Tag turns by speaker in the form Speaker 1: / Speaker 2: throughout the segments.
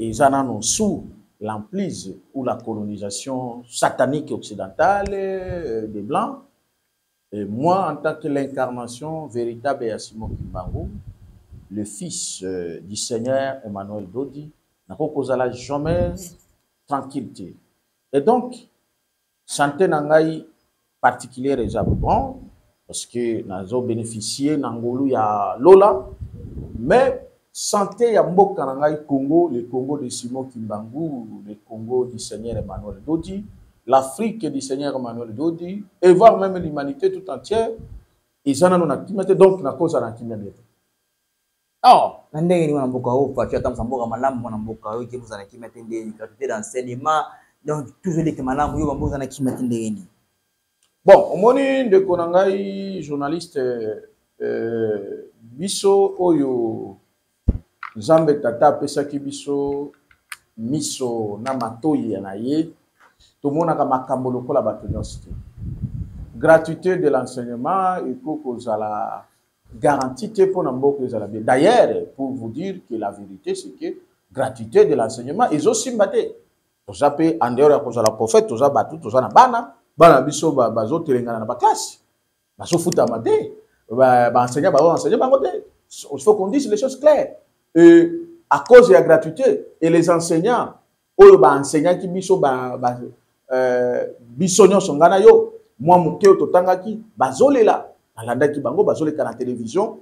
Speaker 1: ils en ont sous l'emprise ou la colonisation satanique occidentale euh, des Blancs. Et moi, en tant que l'incarnation véritable et Simon Kimbangu, le fils euh, du Seigneur Emmanuel Dodi, n'a pas jamais tranquillité. Et donc, Sante na ngai particulière eza bon parce que nazo bénéficier na ngolu ya lola mais sante ya mboka na ngai Congo le Congo de Simon Kimbangu le Congo du Seigneur Emmanuel Dodi l'Afrique du Seigneur Emmanuel Dodi et voire même l'humanité tout entière eza nano na kimia te donc nakozala na kimia bien te
Speaker 2: Oh, na ndenge ni mwana mboka oyo Fatshi atambusa mboka malamu mwana mboka oyo ke bozala kimia te ndenge ni gratuité d'enseignement donc toujours leke malamu yo bamboza na kimia te ndenge ni
Speaker 1: bon omoni ndeko na ngai journaliste euh, biso oyo nzambe tata apesaki biso miso na matoyi na ye tomonaka makambo lokola bato nyonso te gratuité de l'enseignement ekoki kozala Garantie te pona mboko ezala bien. D'ailleurs, pour vous dire que la vérité c'est que gratuité de l'enseignement ezo simba te. Toza pe en dehors ya kozala prophète, toza batu, toza na bana, bana biso bazo telengana na ba classe. Bazo futa mate. Ba, ba enseignants ba enseigner bango te. Il faut qu'on dise les choses claires. Et à cause de la gratuité et les enseignants oyo ba enseignaki biso ba, ba euh, biso nyonso ngai na yo mwa moke oyo totangaki bazolela nalandaki bango bazoleka na televizio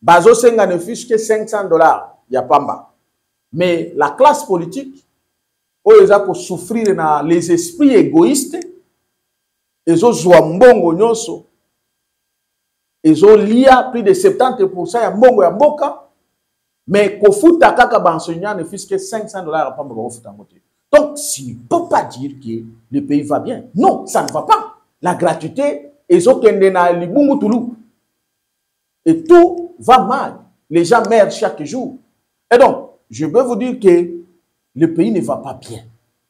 Speaker 1: bazosenga ne fuske 500 dollars ya pamba mais la classe politique oyo eza kosouffrire na les esprits égoïste ezozwa mbongo nyonso ezolia plus de 70% ya mbongo ya mboka mais kofuta kaka ba enseignants ne fils que 500 dollars ya pamba bakofuta yango te donc si ne peut pas dire que le pays va bien non ça ne va pas la gratuité ezokende na libungu tulu et tout va mal les gens meurent chaque jour et donc je peux vous dire que le pays ne va pas bien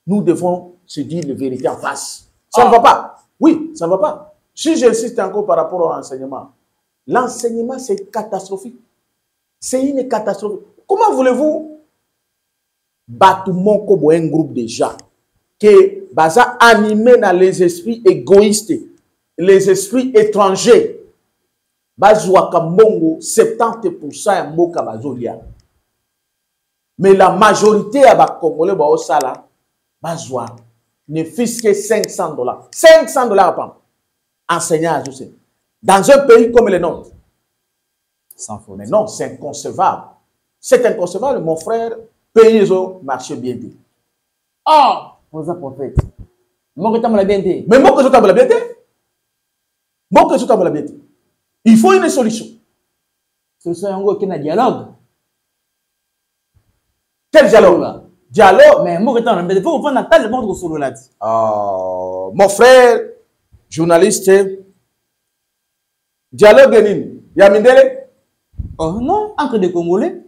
Speaker 1: nous devons se dire la vérité en face ça ne ah. va pas oui ça ne va pas si j'insiste encore par rapport au renseignement l'enseignement c'est catastrophique C'est une catastrophe. Comment voulez-vous battre mon un groupe de gens que baza animé dans les esprits égoïstes, les esprits étrangers bazwaka mbongo 70% ya mboka bazolia mais la majorité ya bacongolais baosala bazwa ne fiske 500 dollars 500 dollars pam enseignant azosela dans un pays comme le nôtre sans faute mais non c'est inconcevable c'est inconcevable mon frère pays ezo marché bien te
Speaker 2: ah oza prophète moko etambola bien te
Speaker 1: mais moko ezotambola bien te mboka ezotambola bien te il faut une solution
Speaker 2: solution yango eke na dialogue
Speaker 1: quel dialogue là dialogue
Speaker 2: mais mboka etana mbele mpo kofanda na tale moko kosolola ti ah,
Speaker 1: mon frère journaliste dialogue nini ya mindele
Speaker 2: oh non entre des congolais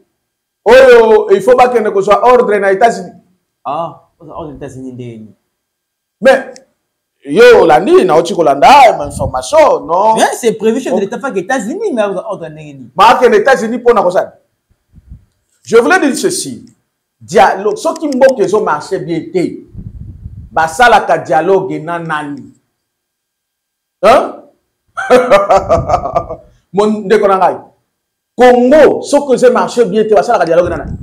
Speaker 1: oyo il faut bakende kozwa ordre na états-unis
Speaker 2: ah ordre na états-unis nde nini
Speaker 1: mais yo olandi nauti kolanda ah, information non
Speaker 2: mais c'est prévu chef de l'état faki états-unis mais ordre ndenge nini
Speaker 1: baakende états-unis mpo na kosala je voulais dire ceci dialogue soki mboka ezo marche bien te basalaka dialogue na nani ndeko na ngai congo soki eze marche bien te basalaka dialogue na nani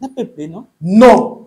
Speaker 2: na pepe non
Speaker 1: non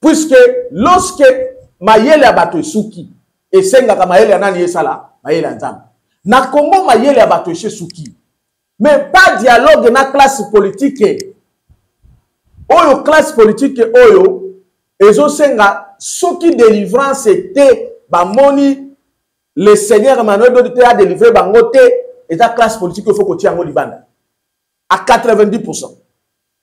Speaker 1: puisque lorsque mayele ya bato esuki esengaka mayele ya nani esala mayele ya nzambe na congo mayele ya bato esi esuki mais pas dialogue na classe politique oyo classe politique oyo ezosenga soki délivrance te bamoni le seigneur emmanuel dodi te adelivre bango te eza classe politique oyo fo kotia yango libanda a 90 pourcent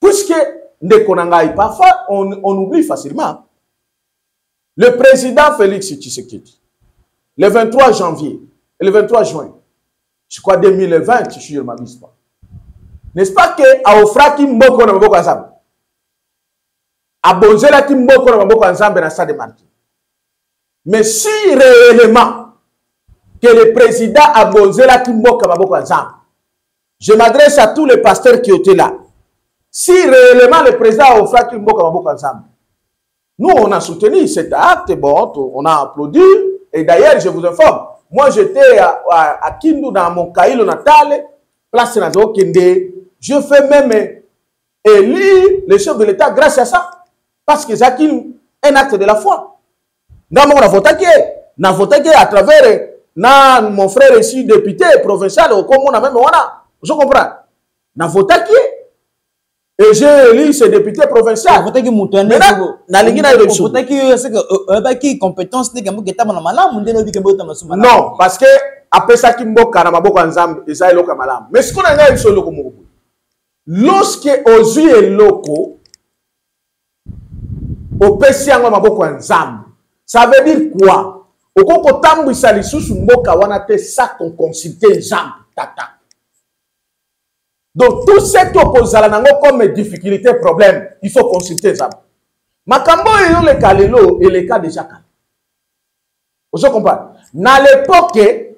Speaker 1: Puisque, ndeko na ngai, parfois on, on oublie facilement. Le président Félix Tshisekedi, le 23 janvier, le 23 juin, je crois 2020, si je ne m'abuse pas, n'est-ce pas que aofraki mboko na maboko ya Nzambe abonzelaki mboko na maboko ya Nzambe na stade martyr mais si réellement que le président abonzelaki mboka maboko ya Nzambe je m'adresse à tous les pasteurs qui étaient là si réellement le président aofraki mboko na maboko ya nzambe Nous, on a soutenu cet acte, on a applaudi. Et d'ailleurs, je vous informe, moi j'étais à, Kindou, Kindu, dans mon kailo natal, place Nazo Kende. Je fais même élire le chef de l'État grâce à ça. Parce que c'est un acte de la foi. nga moko navotaki ye navotaki ye à travers na mon frère ici député provincial okomona meme wana ozo comprendre navotaki ye et j'ai élu ce député provincial
Speaker 2: votaki moto ya
Speaker 1: nalingi nayebi biso
Speaker 2: votaki yo seke oyebaki compétence ndenge mboka etambola malamu nde nayebi ke mboka etama suma
Speaker 1: non parce que apesaki mboka na maboko ya nzambe eza eloko ya malamu mais sikoyo na ngai biso eloko moko boye lorsque ozwi eloko opesi yango maboko ya nzambe ça veut dire quoi okoki kotambwisa lisusu mboka wana te sa konconsulte nzambe tata donc tout ce que okozala nango comme difficulté problème il faut consulte nzambe makambo oyo eyoleka lelo eleka deja kala ozo comprendre na lepoke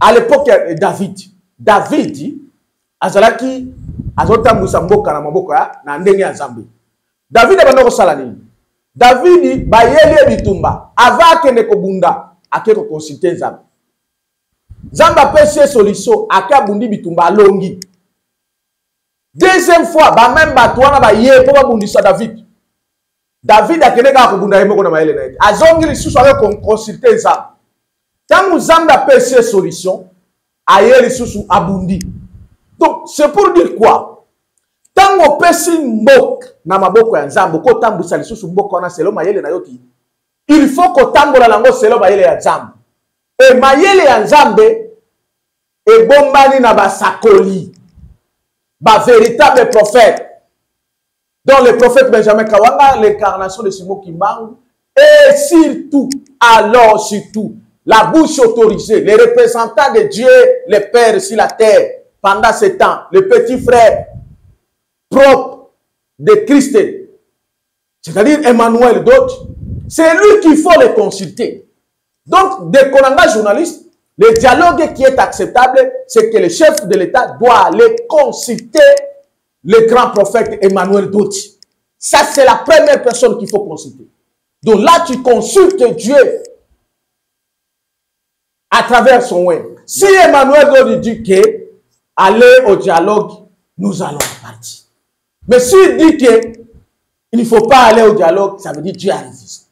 Speaker 1: a lepoke ya david david azalaki azotambwisa mboka na maboko ya na ndenge ya nzambe david abanda kosala nini davidi bayeli ye bitumba ava akende kobunda ake kokonsulte nzambe nzambe apesi ye soliso ake abundi bitumba alongi deuxième fois bameme bato wana baye mpo babundisa david David akende kaka kobunda ye moko na mayele na ye te azongi lisusu aye koconsulte nzambe ntango nzambe apesi ye solution aye lisusu abundi donc c'est pour dire quoi ntango opesi mboka na maboko ya nzambe okotambwisa lisusu mboka wana selo mayele na yo ti il faut kotambola nango selo mayele ya nzambe e mayele ya nzambe ebombani na basakoli bavéritable prophète dont le prophète benjamin kawanga l'incarnation de simo kimbangu et surtout alors surtout la bouche autorisée les représentants de dieu les pères sur la terre pendant ce temps le petit frère propres de christ c'est-à-dire emmanuel d'autres c'est lui qu'il faut les consulter donc, dès qu'on journalistes, journaliste, le dialogue qui est acceptable, c'est que le chef de l'État doit aller consulter le grand prophète Emmanuel Doty. Ça, c'est la première personne qu'il faut consulter. Donc là, tu consultes Dieu à travers son web. Si Emmanuel Dotti dit que aller au dialogue, nous allons partir. Mais s'il dit que il ne faut pas aller au dialogue, ça veut dire Dieu a résisté.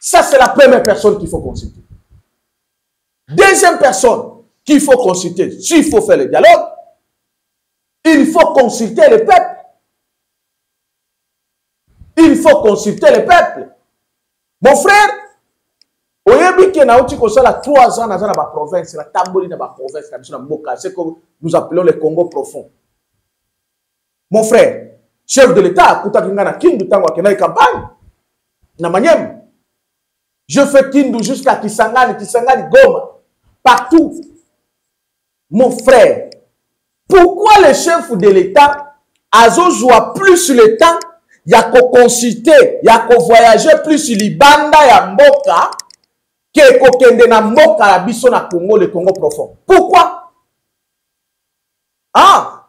Speaker 1: Ça, c'est la première personne qu'il faut consulter. Deuxième personne qu'il faut consulter, s'il faut faire le dialogue, Il faut consulter le peuple. Il faut consulter le peuple. Mon frère, oyebi ke nauti kosala 3 ans naza na baprovince natamboli na baprovince na biso na mboka ce que nous appelons le congo profond mon frère chef de l'état akutaki ngai na kindu ntango akendaki campagne na maniema je fais kindu jusqu'à kisangani kisangani goma partout Mon frère, pourquoi le chef de l'État azozwa plus le temps ya koconsulte ya kovoyage plus libanda ya mboka ke kokende na mboka ya biso na Congo, le Congo profond? Pourquoi? Ah,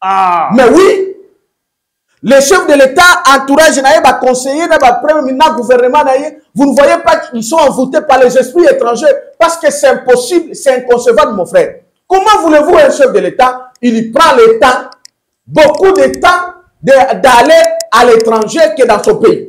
Speaker 2: ah.
Speaker 1: mais oui le chef de l'état entourage na ye baconseiller na bapremier ministre na gouvernement na ye vous ne voyez pas qu'ils sont envoûtés par les esprits étrangers parce que c'est impossible c'est inconcevable mon frère Comment voulez-vous un chef de l'État Il prend le temps, beaucoup de temps, d'aller à l'étranger que dans son pays.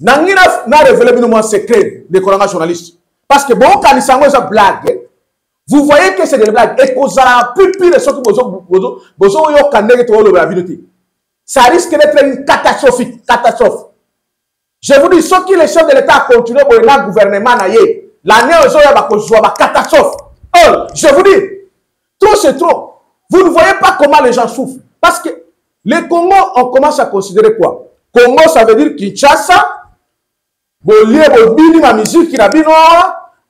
Speaker 1: nangi na, na revele bino mwa secret ndeko na nga journaliste parce que bokanisa yango eza blague vous voyez que c'est des blagues ekozala plus pire soki bozoyoka ndenge toolobela bino te ça risque d'être une catastrophique catastrophe je vous dis soki le chef de l'état acontinue boye na gouvernement na ye l'année ozoya bakozwa bacatastrophe oh je vous dis trop c'est trop vous ne voyez pas comment les gens souffrent parce que Le Congo, on commence à considérer quoi Congo, ça veut dire Kinshasa, bolie bobini ma musique na bino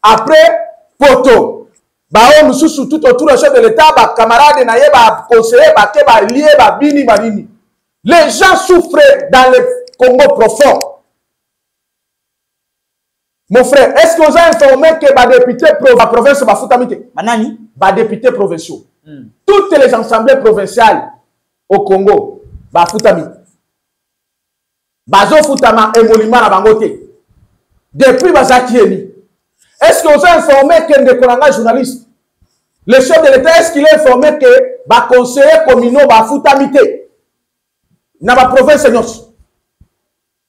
Speaker 1: après poto baoyo mosusu tout autour ya chef de l'état bacamarade na ye baconseiller bake balie babini banini les gens souffrent dans le congo profond Mon frère, est-ce que vous avez informé que ba députés pro ba province ba futami te?
Speaker 2: Banani?
Speaker 1: Ba députés provinciaux.
Speaker 2: Mm.
Speaker 1: Toutes les assemblées provinciales au Congo ba futami. Bazo futama emolima na bango te. Depuis bazaki élu. Est-ce que vous avez informé que ndeko na journaliste le chef de l'État est-ce qu'il est informé que ba conseillers communaux ba futami te? Na ba province nyonso.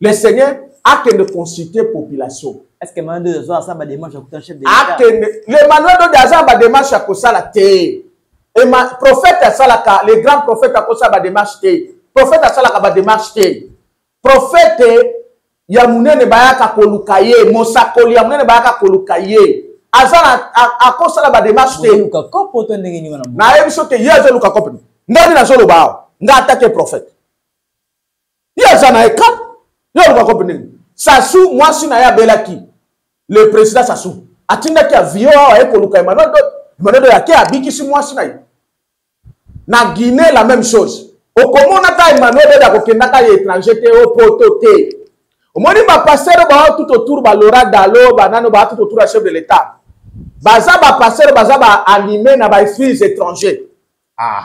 Speaker 1: Le Seigneur akende consulter population.
Speaker 2: Est-ce que Emmanuel Dodo aza ba démarche ya kotala chef de l'État?
Speaker 1: Akende le Emmanuel Dodo aza ba démarche ya kosala te. Ema prophète asalaka le grand prophète akosala ba démarche te. Prophète asalaka ba démarche te. Prophète ya munene bayaka koluka ye, mosakoli ya munene bayaka koluka ye. Aza na akosala ba démarche te.
Speaker 2: Luka kopo to ndenge nini wana?
Speaker 1: Na yebi soki ye azo luka kopo. Ndani na zolo bao. Nga atake prophète. ye aza na eka yo oluka kope nini sasu mwasi na ye abelaki le président sasu atindaki avio awa aye koluka emmanuel dot emmanuel dot ake abikisi mwasi na ye na guinée la même chose okomonaka emmanuel dot akokendaka ye étranger te o poto te omoni bapastere baa tout autour balora dalo banano baa tout autour ya chef de l'état baza bapastere baza baanime na baefrise étranger ah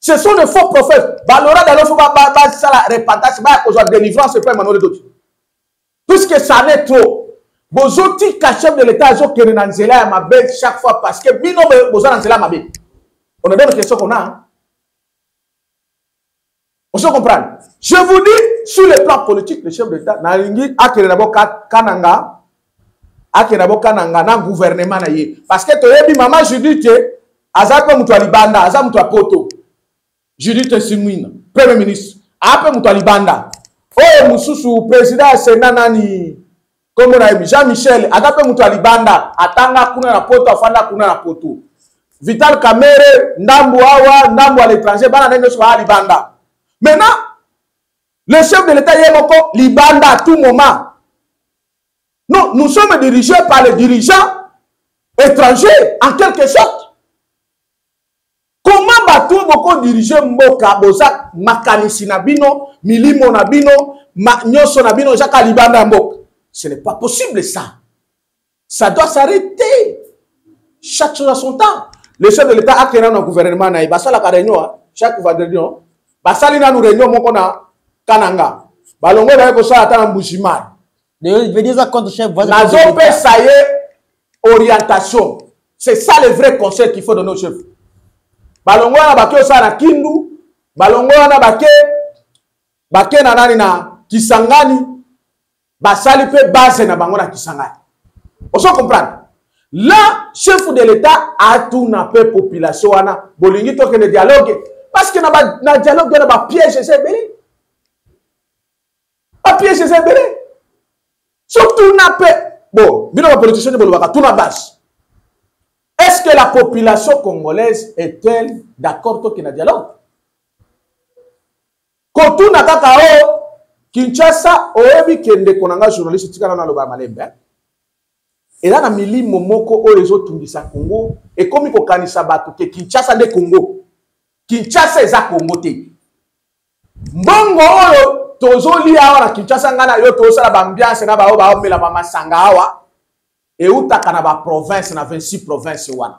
Speaker 1: Ce sont de faux prophètes. Balora dans l'offre, ba, ba, ba, ça la repentance, ba, cause de délivrance, c'est pas Emmanuel d'autres. Puisque ça n'est trop. Bozo ti cachem de l'État, zo kere na nzela ya mabe chaque fois parce que bino bozo na nzela mabe. On a bien question qu'on a. On se comprend. Je vous dis, sur le plan politique, le chef d'État, na lingi, akere na bo kananga, akenda bokananga na guvernema na ye parce que toyebi mama judite aza mpe moto ya libanda aza moto ya poto judite simwina premier ministre aa mpe moto ya libanda oyo mosusu président ya sena nani nkombo na ye jean michel aza mpe moto ya libanda atanga kuna na poto afanda kuna na poto vital kamere ndambu awa ndambu ya l'étranger bana ndenge nyonso baa libanda maintenant le chef de l'état ye moko libanda tout moment Non, nous sommes dirigés par les dirigeants étrangers, en quelque sorte. Comment bato boko diriger mboka boza makanisi na bino, milimo na bino, ma, nyoso na bino ezaka libanda ya mboka. Ce n'est pas possible ça. Ça doit s'arrêter. Chaque chose à son temps. Le chef de l'État a créé un gouvernement naïba. Ça la réunion, hein. chaque vendredi, hein. basali nanu reunion moko na kananga balongo baye kosala ata na mbujimayi nazopesa ye orientation c'est ça le vrai conseil qu'il faut donner au chef balongo wana bake osala na kindu balongo wana bake bake na nani na kisangani basali mpe base na bango na kisangani ozo comprendre la chef de l'état atuna mpe population wana bolingi tokende dialogue parce que na, ba, na dialogue wana bapiège eza ebele bapiège eza ebele so tuna mpe bon bino bapoliticien bolobaka tuna base est ce que la population congolaise est elle d'accord tokende dialogue Kotuna kaka o oh, Kinshasa oyebi ke ndeko na nga journaliste tikana na loba malembe. Hein? eza na milimo moko oyo ezotungisa congo ekomi kokanisa bato ke kinshasa nde congo kinshasa eza congo te mbongo oyo tozolia awa na kinshasa ngai na yo tozosala baambiance na baoyo baomela bamasanga awa eutaka na baprovince na 26 province wana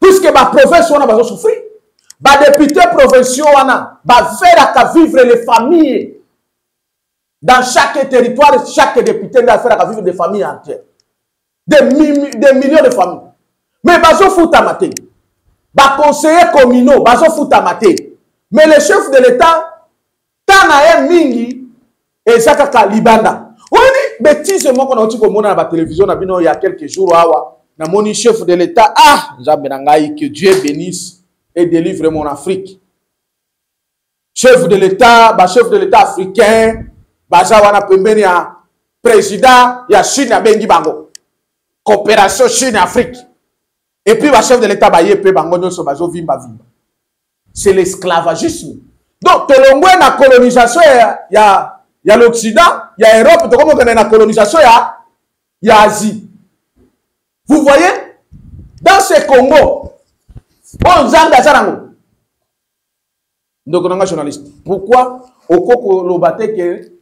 Speaker 1: Puisque ma province, on a souffrir. Ba député provinciaux, on a, faire vivre les familles. Dans chaque territoire, chaque député va faire vivre des familles entières. Des, des millions de familles. Mais bazo foutamate. Ba conseiller communaux, bazo foutamate. Mais le chef de l'État, temps na ye mingi eza kaka libanda oyini betise moko nauti komona na batelevizio na bino ya quelques jours awa namoni chef de l'etat ah nzambe na ngai que dieu bénisse et délivre mon afrique chef de l'etat bachef de l'etat africain baza wana pembeni ya président ya chine abengi bango coopération chine afrique epuis bachef de l'etat baye mpe bango nyonso bazovimbavimba c'est l'esclavagisme donc tolongwe na colonisation ya, ya, ya l'occident ya europe tokomokende na colonisation ya, ya asie vous voyez dans ce congo oyo nzambe aza nango ndeko na nga journaliste pourquoi okoki koloba te ke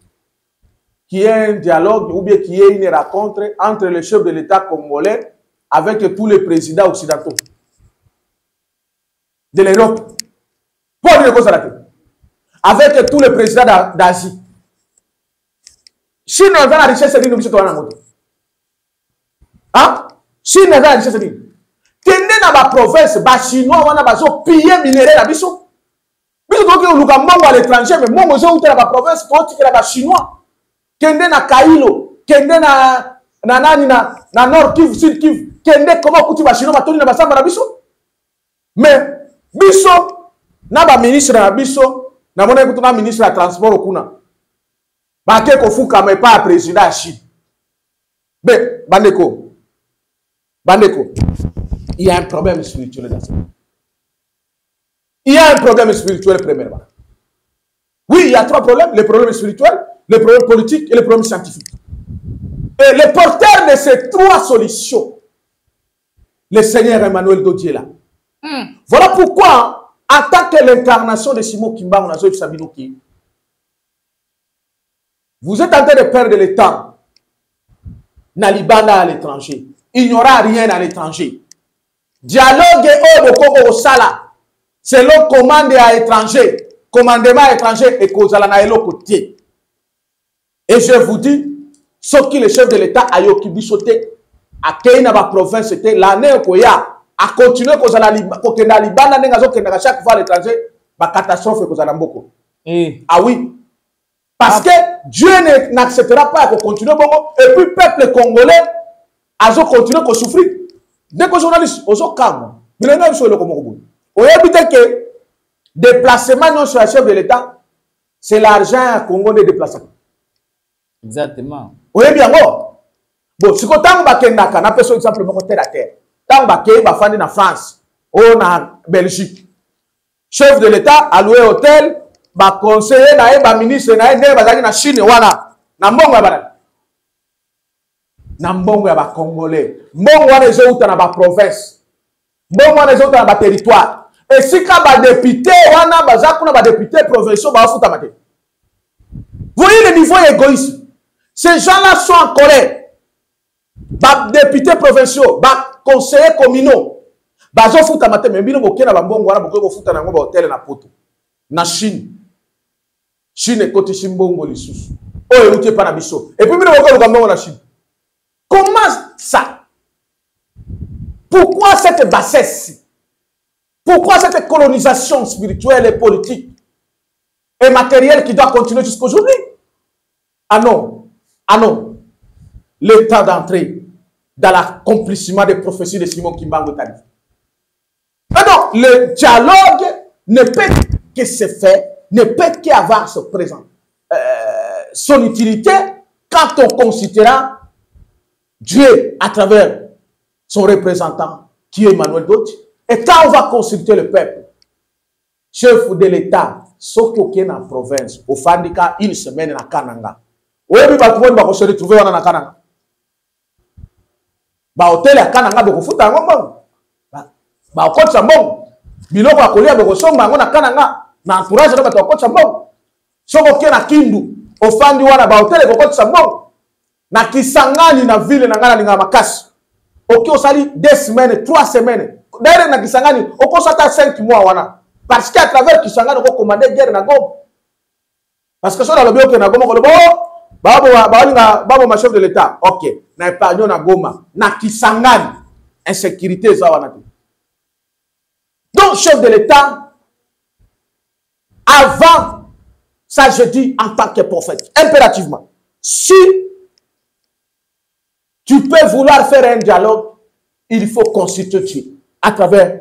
Speaker 1: qui est un dialogue ou bien qui est une rencontre entre le chef de l'état congolais avec tous les présidents occidentaux de l'europe mpo nini ekozala te avec tous les présidents d'asie chine aza na richesse nini biso toza nango te chine aza na richesse nini kende na baprovince bachinois wana bazopille minere na biso biso tokoki koluka mbongo ya l'étranger mais mbongo ezouta na baprovince tootikela bachinois kende na kailo kende na na nani na, na nord kivu sud kivu kende koma okuti bachinois batoni na basamba na biso mais biso na ba ministre na biso na mona kutu na ministre ya transport kuna bake kofukama epa ya president ya chine mais bandeko bandeko il y a un problème spirituel dans ça il y a un problème spirituel premièrement oui il y a trois problèmes le problème spirituel le problème politique et le problème scientifique et le porteur de ces trois solutions le Seigneur Emmanuel Dodier hmm. voilà pourquoi en tant que l'incarnation de Simon on dans yebisa bino Vous êtes en train de perdre le temps. Nalibanda à l'étranger. Il n'y aura rien à l'étranger. Dialogue et Oboko au Sala. C'est le commande à l'étranger. Commandement à l'étranger et Kozalana et côté. Et je vous dis, soki le chef de l'État ayoki biso te, akei na ba province te, l'année okoya, a continuer kozala kokenda libanda ndenge azokendaka chaque fois à l'étranger, ba catastrophe ekozala mboko.
Speaker 2: Eh.
Speaker 1: Ah oui. Parce ah. que Dieu n'acceptera pas de continuer bongo et puis peuple congolais azo continuer ko souffrir. Dès que journaliste ozo kama, bilenga biso eloko moko boye. Oyebi te que déplacement nyonso ya chef de l'État c'est l'argent ya congo nde deplacaka
Speaker 2: exactement
Speaker 1: oyebi yango bon siko ntango bakendaka napesa exemple moko terre à terre ntango bakei bafandi na france oyo na belgique chef de l'état aloue hôtel baconseiller na ye baministre na ye ndenge bazalaki na chine wana na mbongo ya banani na mbongo ya ba congolais mbongo wana ezowuta na ba province mbongo wana ezowuta na ba territoire esika ba depute wana baza kuna ba depute provinciaux bafutama te voyez le niveau ya égoïsme ces gens là sont en colère ba depute provinciaux ba conseillers communaux bazofutama te me bino boke na bambongo wana bokoki kofuta na yango bahotel na poto na chine Chine ekotisi mbongo lisusu oyo euti epa na biso epuis bino bokoluka mbongo na chine comment ça pourquoi cette bassesse pourquoi cette colonisation spirituelle et politique et matérielle qui doit continuer jusqu'aujourd'hui ah non ah non le temps d'entrer dans l'accomplissement des prophéties de simon kimbangu etali Ah non, le dialogue ne peut que se faire ne peut qu'avoir ce présent, euh, son utilité quand on considérera Dieu à travers son représentant, qui est Emmanuel Dote. et quand on va consulter le peuple, chef de l'État, sauf y a une province au Fandika, une semaine à kananga oyebi bato boni bakoso retrouve wana à kananga bahotel ya kananga bokofuta yango mbongo bakokotisa mbongo biloko ya kolia bokosomba yango na kananga na entourage na bato bakokotisa mbongo soki oke na kindu ofandi wana bahotel ekokotisa mbongo na kisangani na ville na ngai nalingaka makasi oke osali 2 semaine 3 semaine daire na kisangani okosa ata 5 mois wana parce que à travers kisangani okokomande guerre na goma parce que soki nalobi okende na goma koloba o oh, balinga baboma chef de l'état ok na epargno na goma na kisangani insécurité eza wana te donc chef de l'état avant ça je dis en tant que prophète impérativement si tu peux vouloir faire un dialogue il faut constituer à travers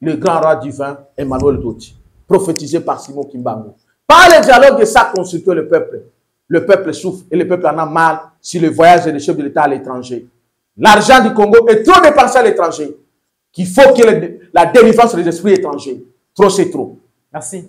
Speaker 1: le grand roi divin Emmanuel Doti, prophétisé par Simon Kimbango. Par le dialogue sans consulter le peuple, le peuple souffre et le peuple en a mal si le voyage des chefs de l'État à l'étranger. L'argent du Congo est trop dépensé à l'étranger. Qu'il faut que la délivrance des esprits étrangers. Trop, c'est trop.
Speaker 2: Merci.